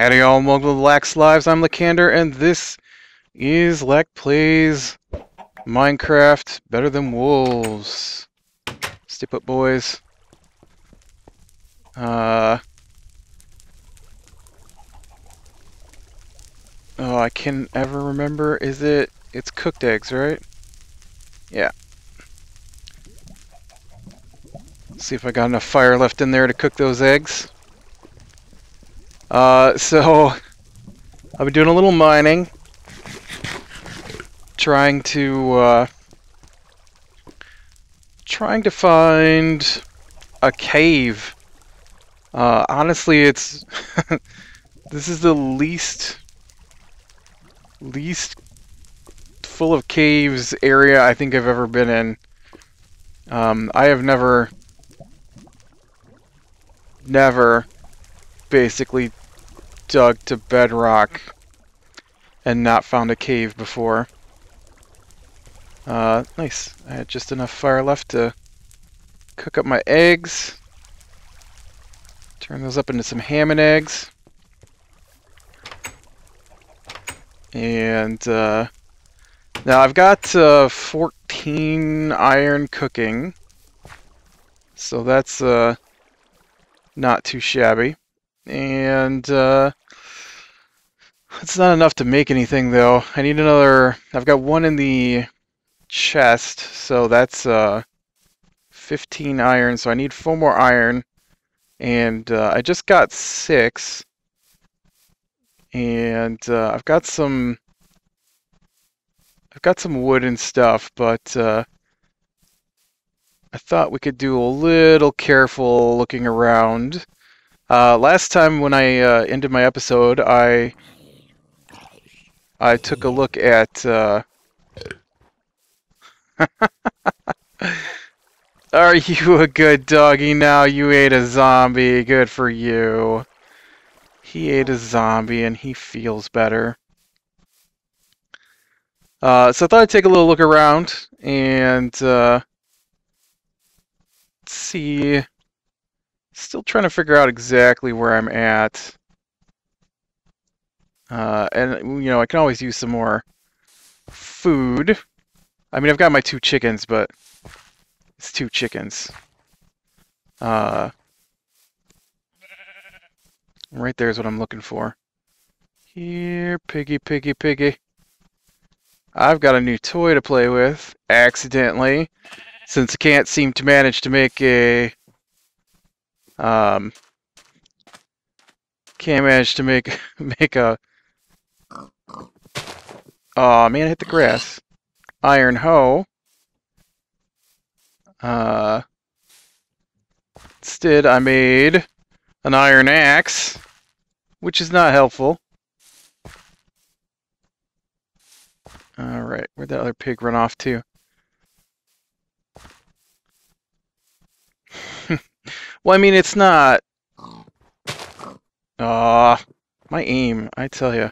Howdy y'all, welcome to Lac's Lives. I'm Lakander, and this is Lac Plays Minecraft Better Than Wolves. Step up, boys. Uh... Oh, I can ever remember. Is it... It's cooked eggs, right? Yeah. See if I got enough fire left in there to cook those eggs. Uh, so, I've been doing a little mining. Trying to, uh, trying to find a cave. Uh, honestly, it's, this is the least, least full of caves area I think I've ever been in. Um, I have never, never basically dug to bedrock and not found a cave before. Uh, nice. I had just enough fire left to cook up my eggs. Turn those up into some ham and eggs. And, uh, now I've got, uh, 14 iron cooking. So that's, uh, not too shabby. And, uh, it's not enough to make anything, though. I need another... I've got one in the chest, so that's uh, 15 iron, so I need four more iron. And uh, I just got six. And uh, I've got some... I've got some wood and stuff, but uh, I thought we could do a little careful looking around. Uh, last time when I uh, ended my episode, I I took a look at. Uh... Are you a good doggy now? You ate a zombie. Good for you. He ate a zombie and he feels better. Uh, so I thought I'd take a little look around and uh, see. Still trying to figure out exactly where I'm at. Uh, and, you know, I can always use some more food. I mean, I've got my two chickens, but it's two chickens. Uh, right there is what I'm looking for. Here, piggy, piggy, piggy. I've got a new toy to play with, accidentally, since I can't seem to manage to make a... Um, can't manage to make make a oh, man, I hit the grass. Iron hoe. Uh, instead, I made an iron axe, which is not helpful. Alright, where'd that other pig run off to? well, I mean, it's not... Aw, my aim, I tell you.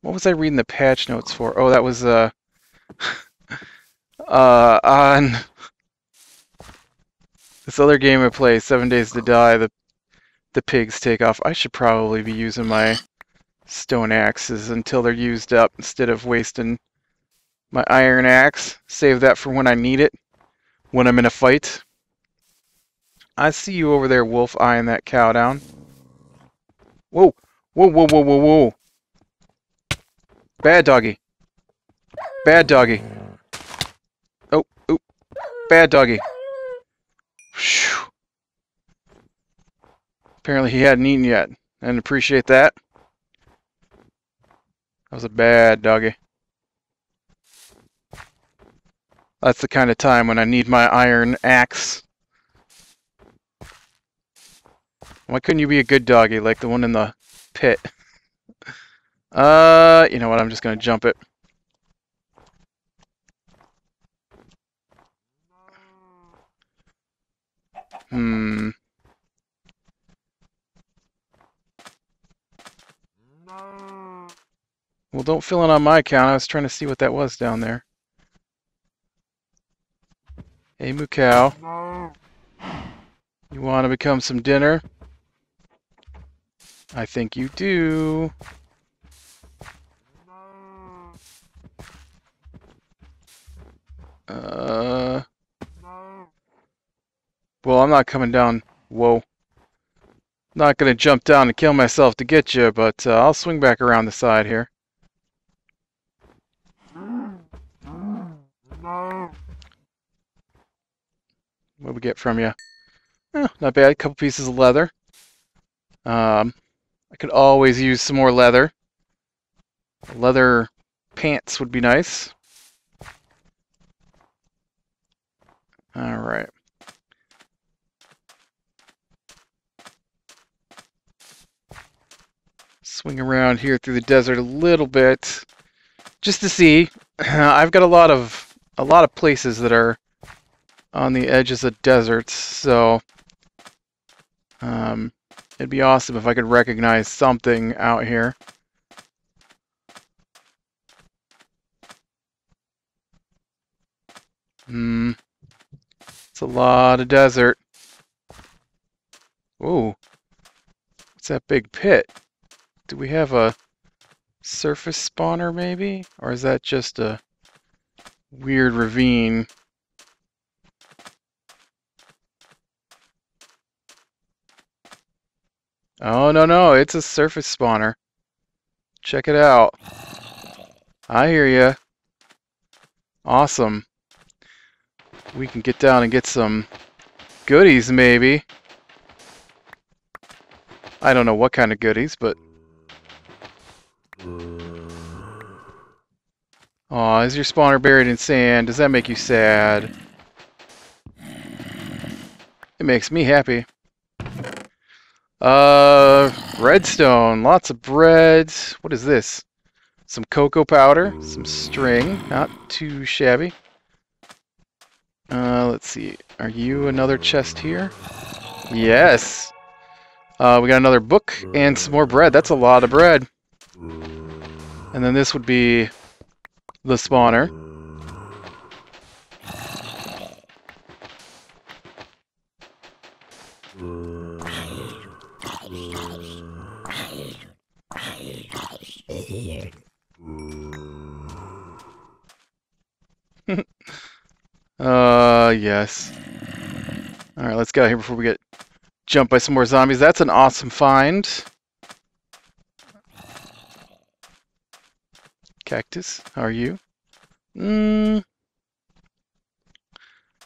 What was I reading the patch notes for? Oh, that was uh, uh, on this other game I play, Seven Days to Die. The the pigs take off. I should probably be using my stone axes until they're used up instead of wasting my iron axe. Save that for when I need it, when I'm in a fight. I see you over there, Wolf, eyeing that cow down. Whoa, whoa, whoa, whoa, whoa, whoa. Bad doggy. Bad doggy. Oh, oh. Bad doggy. Whew. Apparently he hadn't eaten yet. I didn't appreciate that. That was a bad doggy. That's the kind of time when I need my iron axe. Why couldn't you be a good doggy like the one in the pit? Uh, you know what? I'm just to jump it. Hmm. Well, don't fill in on my account. I was trying to see what that was down there. Hey, moo cow. You want to become some dinner? I think you do. Uh. Well, I'm not coming down. Whoa. Not gonna jump down and kill myself to get you, but uh, I'll swing back around the side here. What we get from you? Eh, not bad. A couple pieces of leather. Um, I could always use some more leather. Leather pants would be nice. All right. Swing around here through the desert a little bit, just to see. I've got a lot of a lot of places that are on the edges of deserts, so um, it'd be awesome if I could recognize something out here. Hmm. It's a lot of desert. Ooh. What's that big pit? Do we have a surface spawner maybe? Or is that just a weird ravine? Oh, no, no, it's a surface spawner. Check it out. I hear ya. Awesome. We can get down and get some goodies, maybe. I don't know what kind of goodies, but... Aw, is your spawner buried in sand? Does that make you sad? It makes me happy. Uh, redstone, lots of bread. What is this? Some cocoa powder, some string, not too shabby. Uh, let's see. Are you another chest here? Yes. Uh, we got another book and some more bread. That's a lot of bread. And then this would be the spawner. Uh, yes. Alright, let's get out here before we get jumped by some more zombies. That's an awesome find. Cactus, how are you? Mm.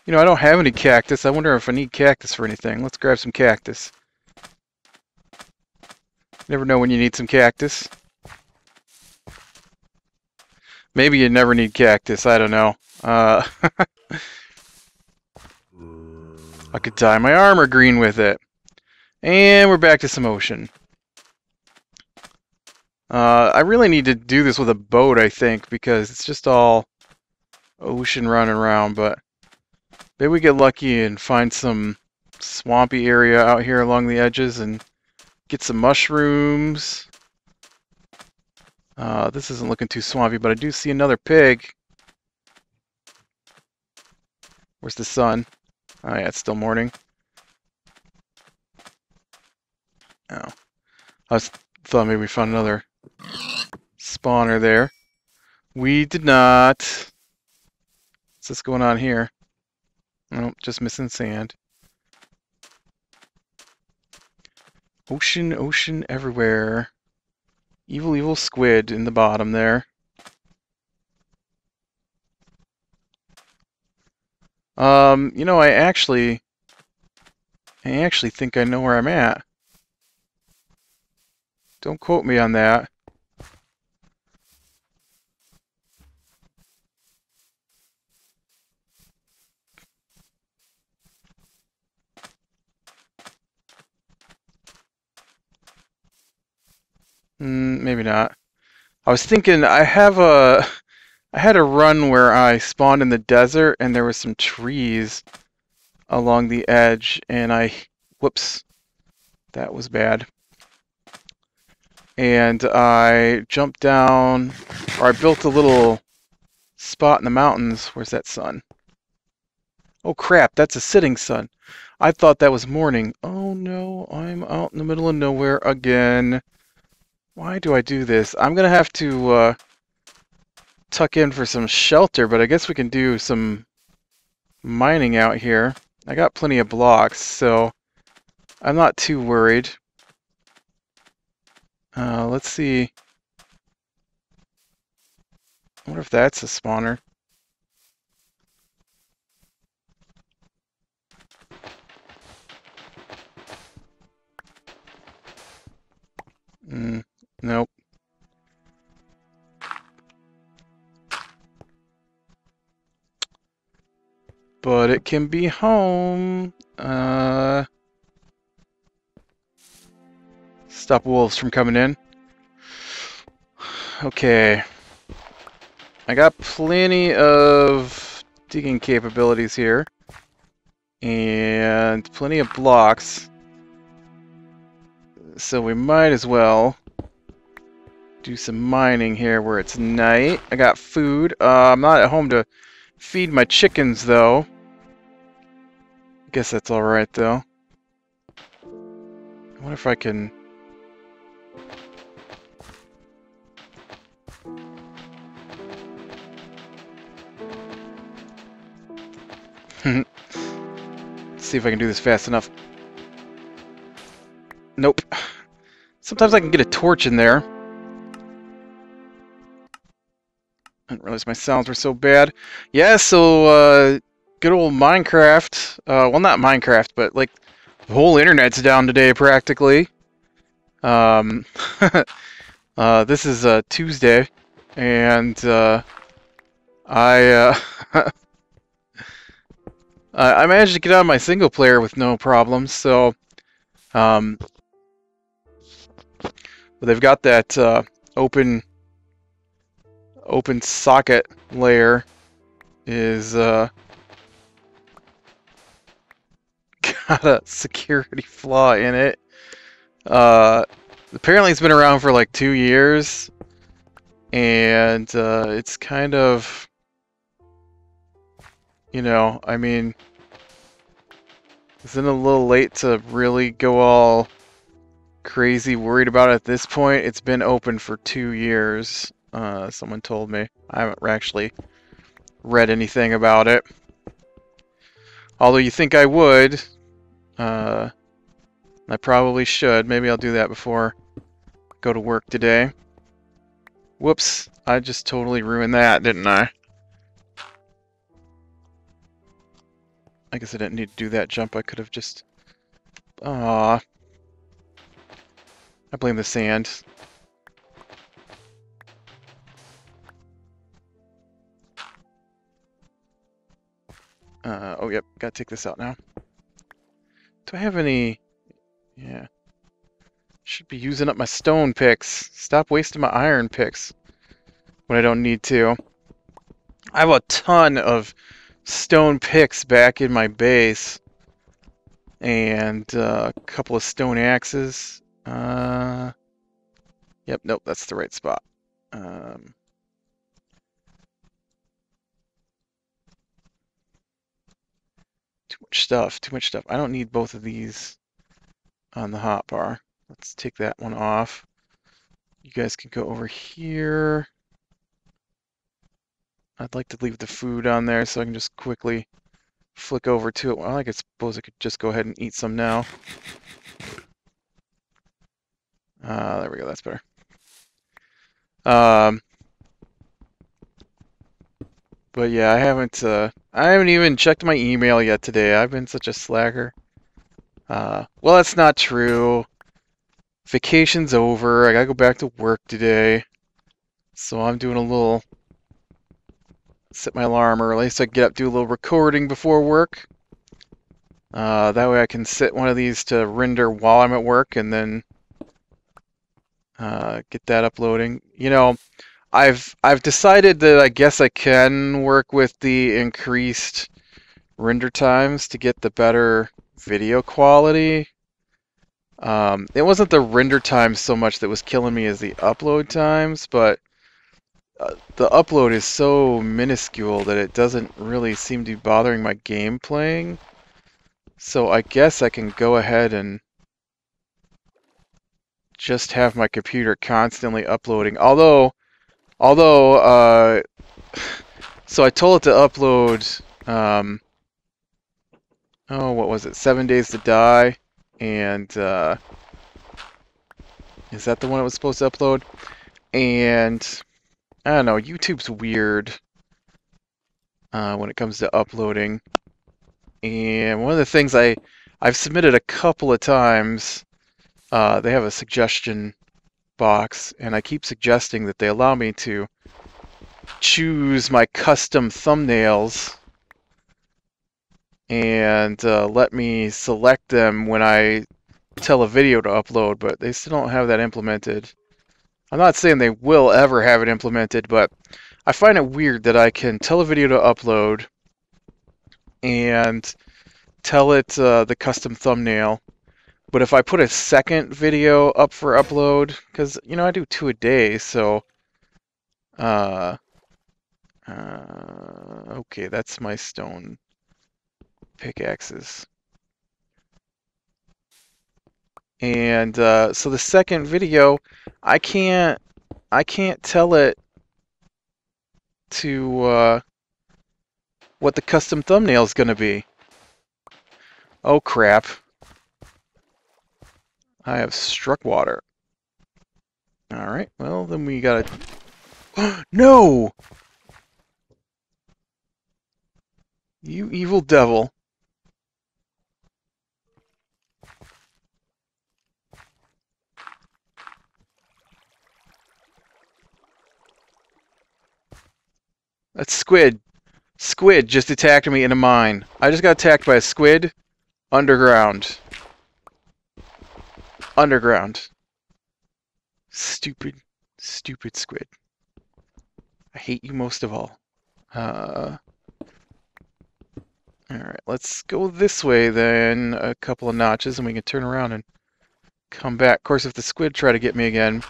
You know, I don't have any cactus. I wonder if I need cactus for anything. Let's grab some cactus. Never know when you need some cactus. Maybe you never need cactus. I don't know. Uh, I could dye my armor green with it. And we're back to some ocean. Uh, I really need to do this with a boat, I think, because it's just all ocean running around, but maybe we get lucky and find some swampy area out here along the edges and get some mushrooms. Uh, this isn't looking too swampy, but I do see another pig. Where's the sun? Oh yeah, it's still morning. Oh. I thought maybe we found another spawner there. We did not. What's this going on here? Nope, just missing sand. Ocean, ocean everywhere. Evil, evil squid in the bottom there. Um, you know, I actually, I actually think I know where I'm at. Don't quote me on that. Mm, maybe not. I was thinking I have a I had a run where I spawned in the desert and there was some trees along the edge and I whoops that was bad. And I jumped down or I built a little spot in the mountains. Where's that sun? Oh crap, that's a sitting sun. I thought that was morning. Oh no, I'm out in the middle of nowhere again. Why do I do this? I'm gonna have to uh, tuck in for some shelter, but I guess we can do some mining out here. I got plenty of blocks, so I'm not too worried. Uh, let's see. I wonder if that's a spawner. Mm, nope. But it can be home. Uh, stop wolves from coming in. Okay. I got plenty of digging capabilities here. And plenty of blocks. So we might as well do some mining here where it's night. I got food. Uh, I'm not at home to feed my chickens, though. Guess that's alright, though. I wonder if I can... see if I can do this fast enough. Nope. Sometimes I can get a torch in there. I didn't realize my sounds were so bad. Yeah, so, uh, good old Minecraft. Uh, well, not Minecraft, but, like, the whole internet's down today, practically. Um, uh, this is, uh, Tuesday, and, uh, I, uh, I managed to get on my single player with no problems, so, um, but they've got that uh, open open socket layer is uh, got a security flaw in it. Uh, apparently, it's been around for like two years, and uh, it's kind of, you know, I mean, isn't a little late to really go all crazy worried about it at this point. It's been open for two years, uh, someone told me. I haven't actually read anything about it. Although you think I would, uh, I probably should. Maybe I'll do that before I go to work today. Whoops, I just totally ruined that, didn't I? I guess I didn't need to do that jump. I could have just... Ah, I blame the sand. Uh, oh, yep, gotta take this out now. Do I have any... Yeah. Should be using up my stone picks. Stop wasting my iron picks when I don't need to. I have a ton of stone picks back in my base. And uh, a couple of stone axes. Uh, yep, nope, that's the right spot. Um, much stuff, too much stuff. I don't need both of these on the hot bar. Let's take that one off. You guys can go over here. I'd like to leave the food on there so I can just quickly flick over to it. Well, I suppose I could just go ahead and eat some now. Uh, there we go, that's better. Um, but yeah, I haven't, uh, I haven't even checked my email yet today. I've been such a slacker. Uh, well, that's not true. Vacation's over. I gotta go back to work today. So I'm doing a little, set my alarm early so I can get up, do a little recording before work. Uh, that way I can set one of these to render while I'm at work and then uh, get that uploading. You know, I've I've decided that I guess I can work with the increased render times to get the better video quality. Um, it wasn't the render times so much that was killing me as the upload times, but uh, the upload is so minuscule that it doesn't really seem to be bothering my game playing. So I guess I can go ahead and just have my computer constantly uploading. Although, although, uh, so I told it to upload, um, oh, what was it? Seven Days to Die, and uh, is that the one it was supposed to upload? And I don't know, YouTube's weird uh, when it comes to uploading. And one of the things I I've submitted a couple of times, uh, they have a suggestion box, and I keep suggesting that they allow me to choose my custom thumbnails and uh, let me select them when I tell a video to upload, but they still don't have that implemented. I'm not saying they will ever have it implemented, but I find it weird that I can tell a video to upload and tell it uh, the custom thumbnail. But if I put a second video up for upload, because, you know, I do two a day, so... Uh, uh, okay, that's my stone pickaxes. And uh, so the second video, I can't, I can't tell it to uh, what the custom thumbnail is going to be. Oh crap. I have struck water. Alright, well then we gotta... no! You evil devil. That's squid. Squid just attacked me in a mine. I just got attacked by a squid underground. Underground. Stupid, stupid squid. I hate you most of all. Uh, Alright, let's go this way then, a couple of notches, and we can turn around and come back. Of course, if the squid try to get me again,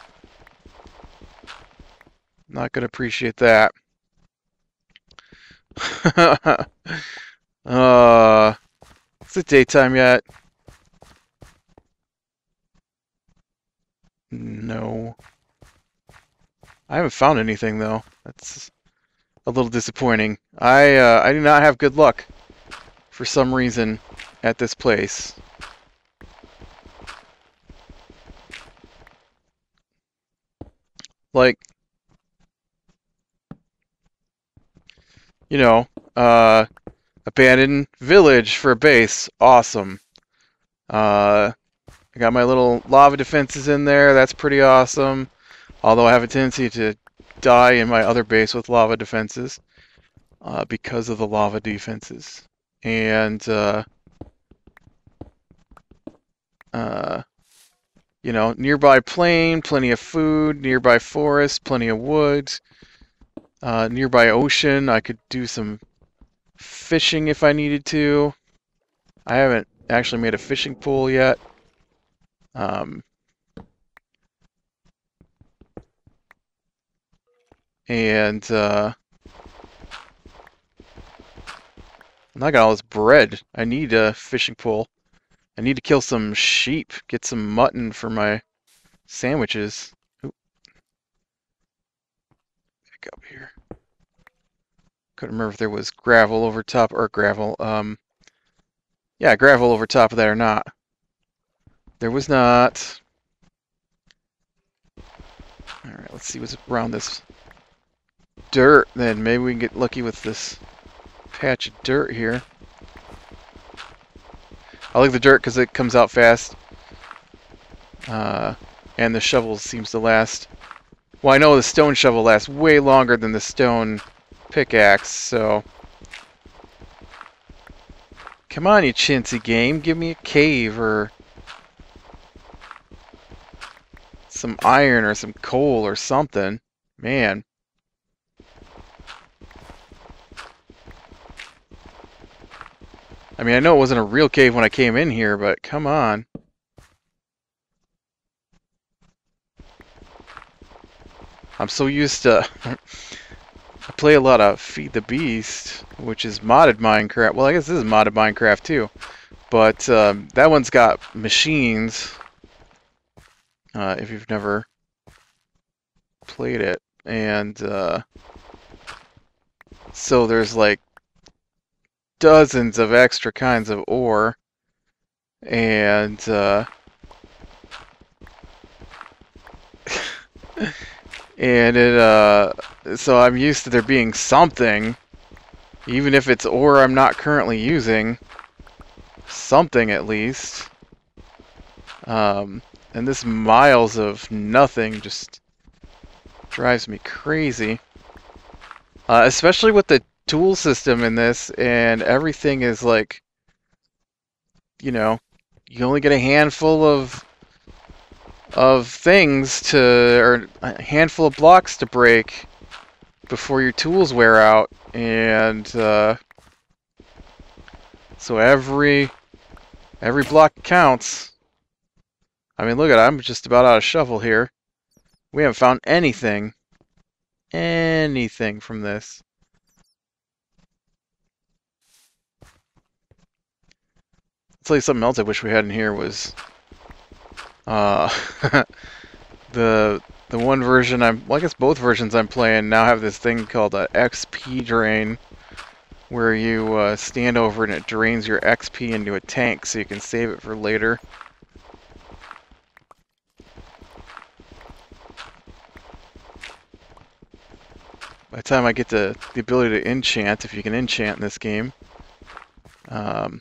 not going to appreciate that. uh, is it daytime yet? No. I haven't found anything though. That's a little disappointing. I uh, I do not have good luck for some reason at this place. Like you know, uh, abandoned village for a base. Awesome. Uh, I got my little lava defenses in there. That's pretty awesome. Although I have a tendency to die in my other base with lava defenses uh, because of the lava defenses. And, uh, uh, you know, nearby plain, plenty of food, nearby forest, plenty of woods uh, nearby ocean. I could do some fishing if I needed to. I haven't actually made a fishing pool yet. Um, and uh, I got all this bread. I need a fishing pole. I need to kill some sheep, get some mutton for my sandwiches. back up here. Couldn't remember if there was gravel over top or gravel. Um, yeah, gravel over top of that or not. There was not. All right, let's see what's around this dirt. Then maybe we can get lucky with this patch of dirt here. I like the dirt because it comes out fast. Uh, and the shovel seems to last well, I know the stone shovel lasts way longer than the stone pickaxe, so... Come on, you chintzy game. Give me a cave or... Some iron or some coal or something. Man. I mean, I know it wasn't a real cave when I came in here, but come on. I'm so used to... I play a lot of Feed the Beast, which is modded Minecraft. Well, I guess this is modded Minecraft too. But um, that one's got machines. Uh, if you've never played it. And uh, so there's like dozens of extra kinds of ore. And uh, and it uh so I'm used to there being something even if it's ore I'm not currently using something at least um and this miles of nothing just drives me crazy uh, especially with the tool system in this and everything is like you know you only get a handful of of things to, or a handful of blocks to break before your tools wear out, and uh, so every every block counts. I mean, look at it, I'm just about out of shovel here. We haven't found anything, anything from this. I'll tell you something else I wish we had in here was uh, the the one version I'm, well, I guess both versions I'm playing now have this thing called a XP drain, where you uh, stand over and it drains your XP into a tank so you can save it for later. By the time I get the, the ability to enchant, if you can enchant in this game, um,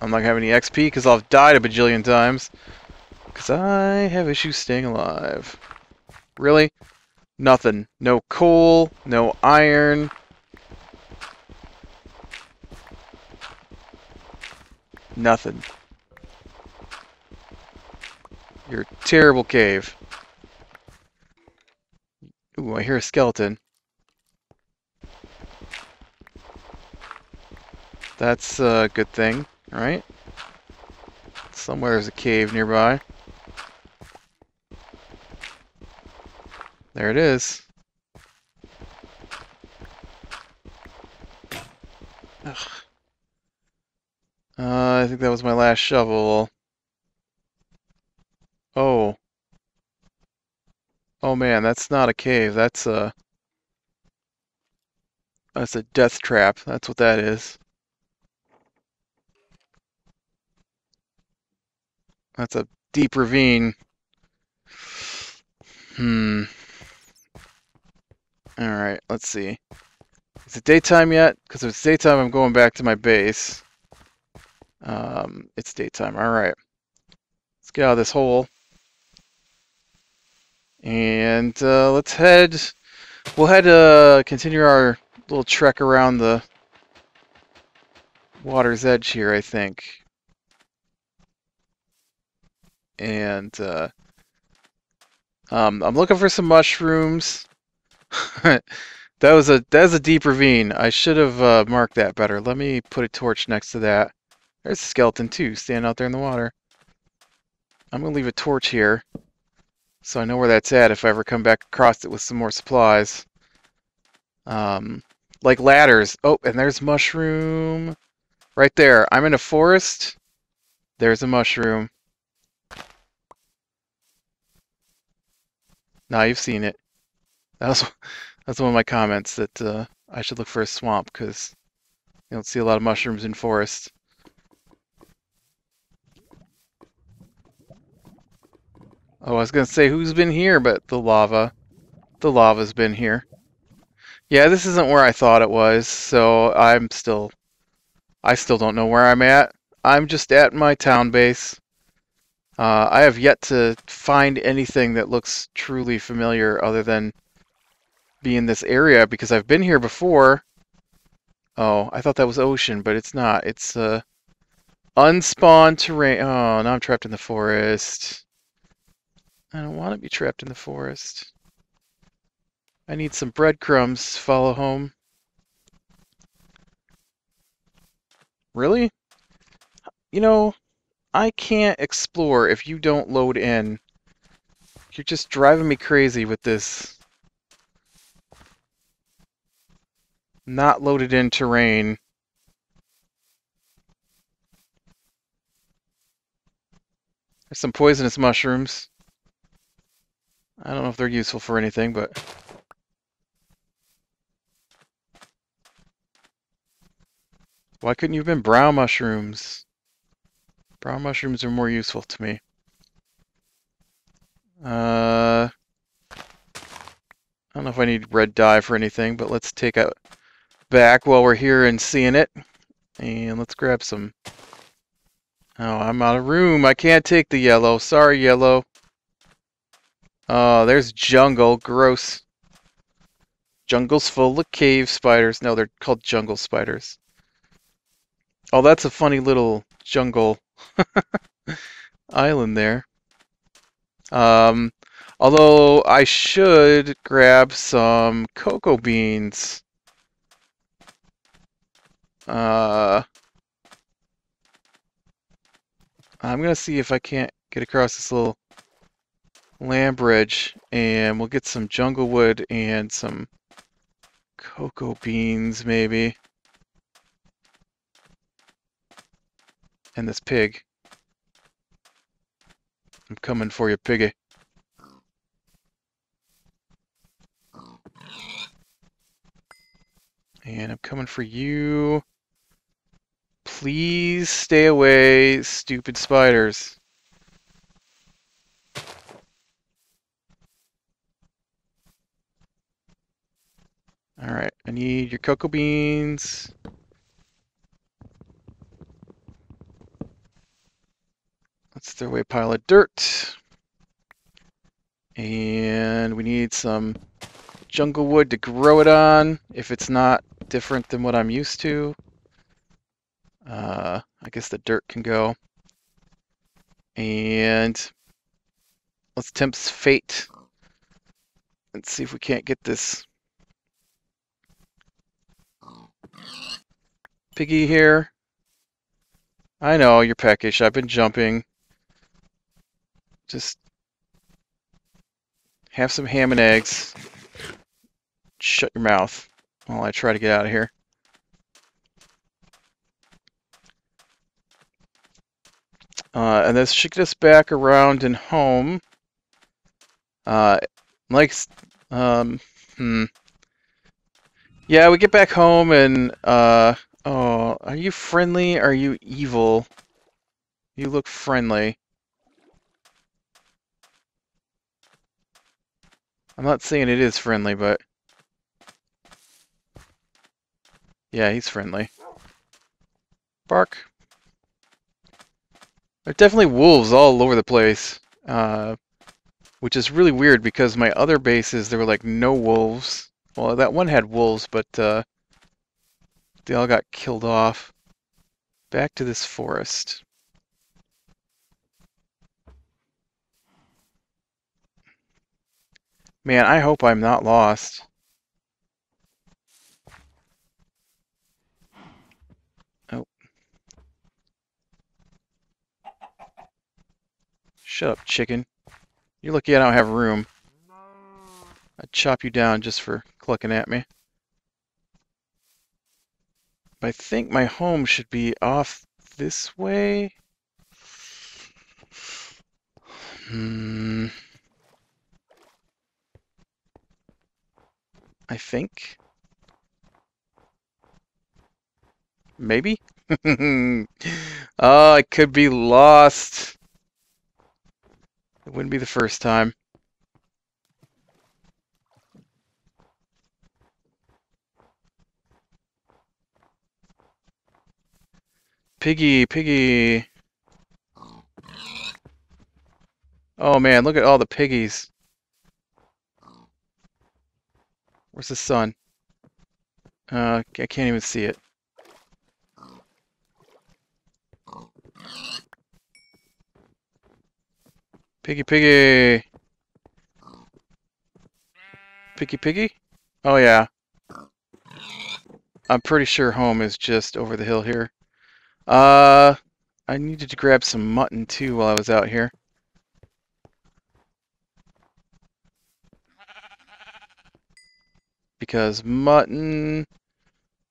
I'm not having any XP because I'll have died a bajillion times. Because I have issues staying alive. Really? Nothing. No coal, no iron. Nothing. You're a terrible cave. Ooh, I hear a skeleton. That's a good thing, right? Somewhere there's a cave nearby. There it is. Ugh. Uh, I think that was my last shovel. Oh. Oh man, that's not a cave. That's a... That's a death trap. That's what that is. That's a deep ravine. Hmm. Alright, let's see. Is it daytime yet? Because if it's daytime, I'm going back to my base. Um, it's daytime. Alright. Let's get out of this hole. And uh, let's head... We'll head uh, continue our little trek around the water's edge here, I think. And uh, um, I'm looking for some mushrooms. that was a that was a deep ravine. I should have uh, marked that better. Let me put a torch next to that. There's a skeleton too, standing out there in the water. I'm gonna leave a torch here, so I know where that's at if I ever come back across it with some more supplies. Um, like ladders. Oh, and there's mushroom right there. I'm in a forest. There's a mushroom. Now you've seen it. That was that's one of my comments that uh, I should look for a swamp because you don't see a lot of mushrooms in forests. Oh, I was gonna say who's been here, but the lava, the lava's been here. Yeah, this isn't where I thought it was, so I'm still, I still don't know where I'm at. I'm just at my town base. Uh, I have yet to find anything that looks truly familiar other than be in this area because I've been here before. Oh, I thought that was ocean, but it's not. It's uh, unspawned terrain. Oh, now I'm trapped in the forest. I don't want to be trapped in the forest. I need some breadcrumbs follow home. Really? You know, I can't explore if you don't load in. You're just driving me crazy with this. Not loaded in terrain. There's some poisonous mushrooms. I don't know if they're useful for anything, but... Why couldn't you have been brown mushrooms? Brown mushrooms are more useful to me. Uh, I don't know if I need red dye for anything, but let's take it back while we're here and seeing it. And let's grab some. Oh, I'm out of room. I can't take the yellow. Sorry, yellow. Oh, there's jungle. Gross. Jungle's full of cave spiders. No, they're called jungle spiders. Oh, that's a funny little jungle island there. Um, although I should grab some cocoa beans. Uh, I'm gonna see if I can't get across this little land bridge and we'll get some jungle wood and some cocoa beans maybe. And this pig. I'm coming for you, piggy. And I'm coming for you. Please stay away, stupid spiders. Alright, I need your cocoa beans. Let's throw away a pile of dirt. And we need some jungle wood to grow it on, if it's not different than what I'm used to. Uh, I guess the dirt can go. And let's tempt fate. Let's see if we can't get this piggy here. I know, you're peckish. I've been jumping. Just have some ham and eggs. Shut your mouth while I try to get out of here. Uh, and this should get us back around and home. Uh, like, um, hmm. Yeah, we get back home and, uh, oh, are you friendly? Are you evil? You look friendly. I'm not saying it is friendly, but... Yeah, he's friendly. Bark. There are definitely wolves all over the place. Uh, which is really weird because my other bases, there were like no wolves. Well, that one had wolves, but uh, they all got killed off. Back to this forest. Man, I hope I'm not lost. Oh. Shut up, chicken. You're lucky I don't have room. I'd chop you down just for clucking at me. I think my home should be off this way. Hmm. I think. Maybe? oh, I could be lost. It wouldn't be the first time. Piggy, piggy. Oh man, look at all the piggies. Where's the sun? Uh, I can't even see it. Piggy, piggy! Piggy, piggy? Oh, yeah. I'm pretty sure home is just over the hill here. Uh, I needed to grab some mutton, too, while I was out here. Because mutton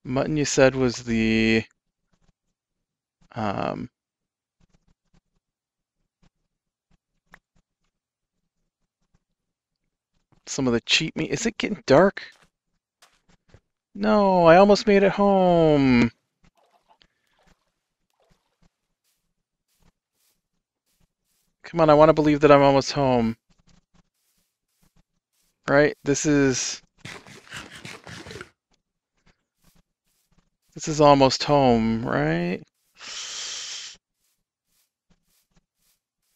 Mutton, you said, was the um, some of the cheap meat. Is it getting dark? No, I almost made it home. Come on, I want to believe that I'm almost home. Right? This is... This is almost home, right?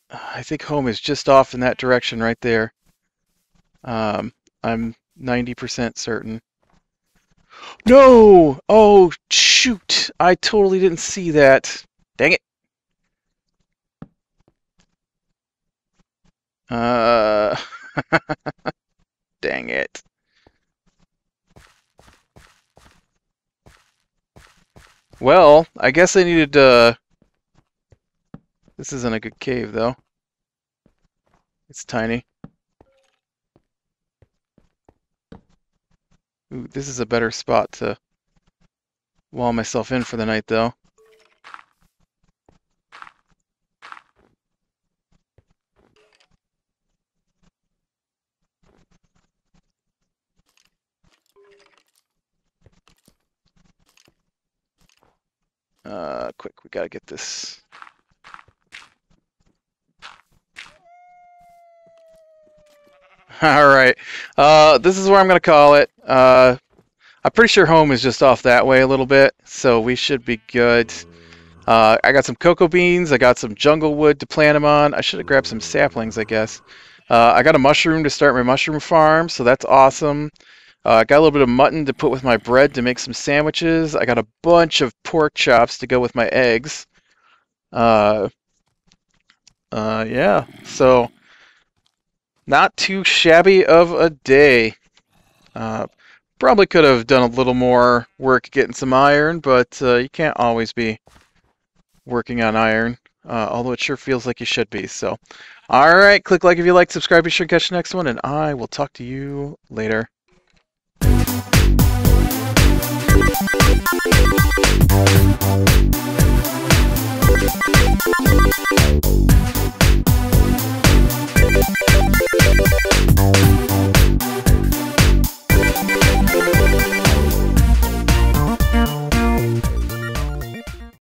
I think home is just off in that direction right there. Um, I'm 90% certain. No! Oh, shoot! I totally didn't see that. Dang it. Uh, dang it. Well, I guess I needed to... Uh, this isn't a good cave, though. It's tiny. Ooh, this is a better spot to wall myself in for the night, though. Uh, quick, we gotta get this. All right, uh, this is where I'm gonna call it. Uh, I'm pretty sure home is just off that way a little bit, so we should be good. Uh, I got some cocoa beans. I got some jungle wood to plant them on. I should have grabbed some saplings, I guess. Uh, I got a mushroom to start my mushroom farm, so that's awesome. Uh, I got a little bit of mutton to put with my bread to make some sandwiches. I got a bunch of pork chops to go with my eggs. Uh, uh, yeah, so not too shabby of a day. Uh, probably could have done a little more work getting some iron, but uh, you can't always be working on iron, uh, although it sure feels like you should be. So, all right, click like if you like, subscribe, be sure to catch the next one, and I will talk to you later. We'll.